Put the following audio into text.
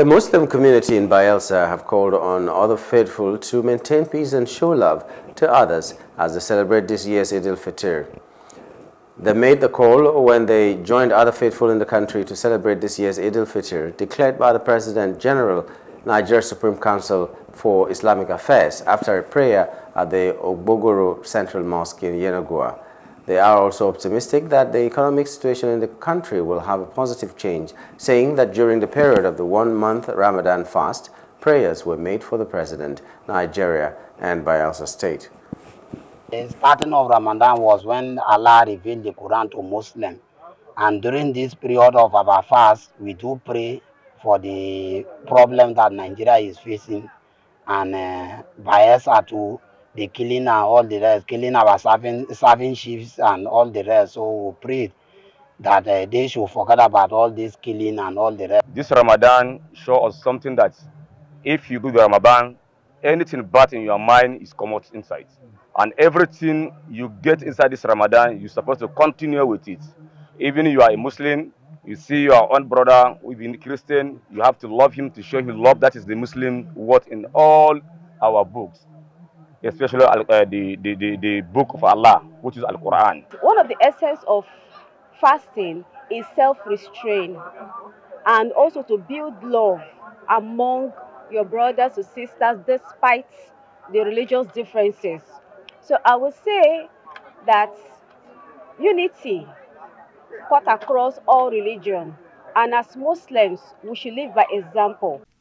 The Muslim community in Bayelsa have called on other faithful to maintain peace and show love to others as they celebrate this year's Eid al-Fitr. They made the call when they joined other faithful in the country to celebrate this year's Eid al-Fitr, declared by the President General, Nigeria Supreme Council for Islamic Affairs, after a prayer at the Ogbogoro Central Mosque in Yenagoa. They are also optimistic that the economic situation in the country will have a positive change, saying that during the period of the one-month Ramadan fast, prayers were made for the President, Nigeria, and Bayelsa State. The starting of Ramadan was when Allah revealed the Quran to Muslims. And during this period of our fast, we do pray for the problem that Nigeria is facing and uh, Bayelsa to the killing and all the rest, killing our serving, serving chiefs and all the rest. So we prayed that uh, they should forget about all this killing and all the rest. This Ramadan show us something that if you do the Ramadan, anything bad in your mind is come out inside. And everything you get inside this Ramadan, you're supposed to continue with it. Even if you are a Muslim, you see your own brother within Christian, you have to love him to show him love. That is the Muslim word in all our books especially uh, the, the, the, the book of Allah, which is Al-Quran. One of the essence of fasting is self-restraint and also to build love among your brothers and sisters despite the religious differences. So I would say that unity cut across all religion and as Muslims we should live by example.